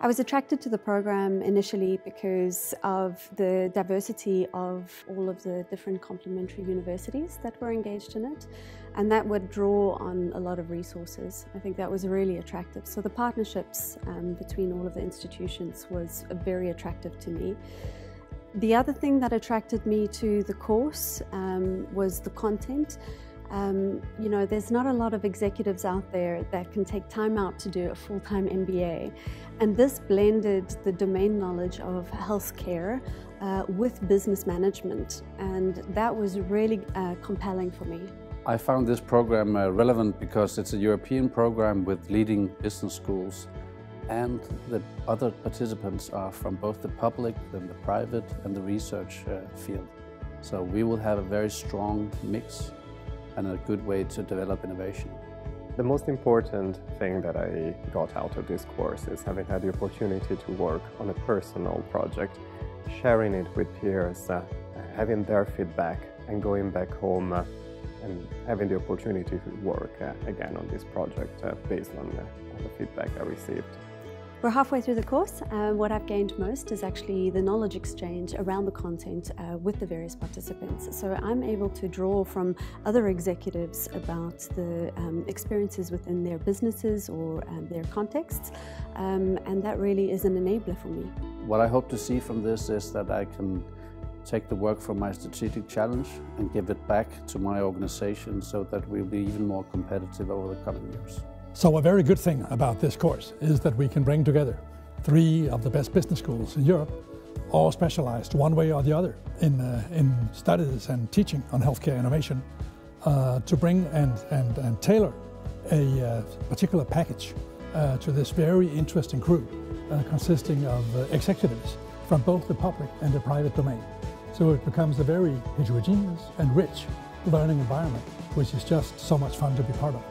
I was attracted to the program initially because of the diversity of all of the different complementary universities that were engaged in it, and that would draw on a lot of resources. I think that was really attractive. So the partnerships um, between all of the institutions was very attractive to me. The other thing that attracted me to the course um, was the content. Um, you know, there's not a lot of executives out there that can take time out to do a full-time MBA. And this blended the domain knowledge of healthcare uh, with business management. And that was really uh, compelling for me. I found this program uh, relevant because it's a European program with leading business schools and the other participants are from both the public and the private and the research uh, field. So we will have a very strong mix and a good way to develop innovation. The most important thing that I got out of this course is having had the opportunity to work on a personal project, sharing it with peers, uh, having their feedback and going back home uh, and having the opportunity to work uh, again on this project uh, based on, on the feedback I received. We're halfway through the course. and what I've gained most is actually the knowledge exchange around the content uh, with the various participants. So I'm able to draw from other executives about the um, experiences within their businesses or um, their contexts, um, and that really is an enabler for me. What I hope to see from this is that I can take the work from my strategic challenge and give it back to my organization so that we'll be even more competitive over the coming years. So a very good thing about this course is that we can bring together three of the best business schools in Europe, all specialized one way or the other in, uh, in studies and teaching on healthcare innovation, uh, to bring and, and, and tailor a uh, particular package uh, to this very interesting crew uh, consisting of uh, executives from both the public and the private domain. So it becomes a very heterogeneous and rich learning environment, which is just so much fun to be part of.